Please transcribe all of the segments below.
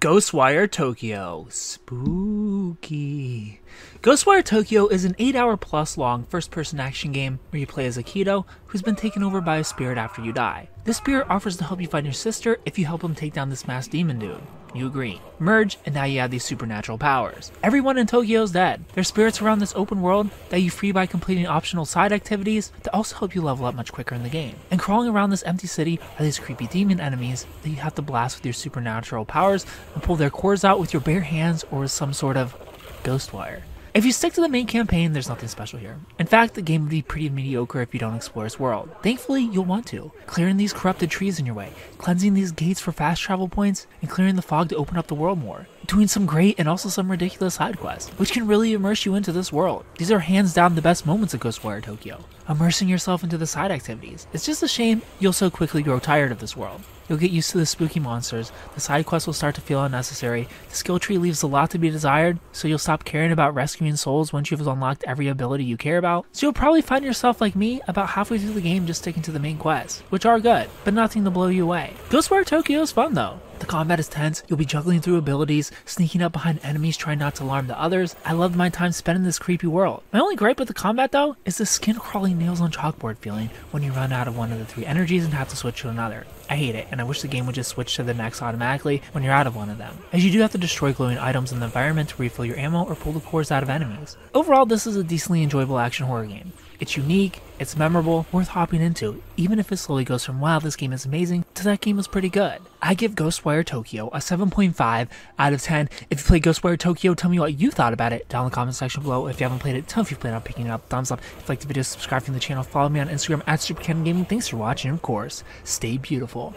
Ghostwire Tokyo. Spooky. Ghostwire Tokyo is an 8 hour plus long first person action game where you play as Akito, who's been taken over by a spirit after you die. This spirit offers to help you find your sister if you help him take down this masked demon dude. You agree. Merge, and now you have these supernatural powers. Everyone in Tokyo is dead. There's spirits around this open world that you free by completing optional side activities that also help you level up much quicker in the game. And crawling around this empty city are these creepy demon enemies that you have to blast with your supernatural powers and pull their cores out with your bare hands or with some sort of ghost wire. If you stick to the main campaign, there's nothing special here. In fact, the game would be pretty mediocre if you don't explore its world. Thankfully, you'll want to. Clearing these corrupted trees in your way, cleansing these gates for fast travel points, and clearing the fog to open up the world more. Doing some great and also some ridiculous side quests, which can really immerse you into this world. These are hands down the best moments of Ghostwire Tokyo. Immersing yourself into the side activities. It's just a shame you'll so quickly grow tired of this world. You'll get used to the spooky monsters, the side quests will start to feel unnecessary, the skill tree leaves a lot to be desired, so you'll stop caring about rescuing souls once you've unlocked every ability you care about. So you'll probably find yourself like me about halfway through the game just sticking to the main quests, which are good, but nothing to blow you away. Ghostwire Tokyo is fun though. Combat is tense, you'll be juggling through abilities, sneaking up behind enemies trying not to alarm the others. I loved my time spent in this creepy world. My only gripe with the combat though is the skin crawling nails on chalkboard feeling when you run out of one of the three energies and have to switch to another. I hate it, and I wish the game would just switch to the next automatically when you're out of one of them, as you do have to destroy glowing items in the environment to refill your ammo or pull the cores out of enemies. Overall, this is a decently enjoyable action horror game. It's unique, it's memorable, worth hopping into, even if it slowly goes from wow, this game is amazing to that game was pretty good. I give Ghostwire Tokyo a 7.5 out of 10. If you played Ghostwire Tokyo, tell me what you thought about it down in the comment section below. If you haven't played it, tell me if you plan on picking it up. Thumbs up. If you liked the video, subscribe to the channel. Follow me on Instagram at Superken Gaming. Thanks for watching, and of course, stay beautiful.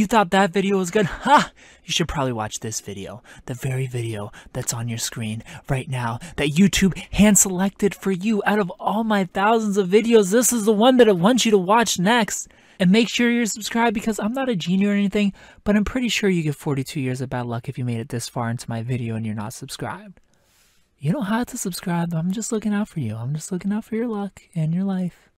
You thought that video was good? Ha! You should probably watch this video. The very video that's on your screen right now that YouTube hand selected for you out of all my thousands of videos. This is the one that I want you to watch next. And make sure you're subscribed because I'm not a genie or anything, but I'm pretty sure you get 42 years of bad luck if you made it this far into my video and you're not subscribed. You don't have to subscribe. I'm just looking out for you. I'm just looking out for your luck and your life.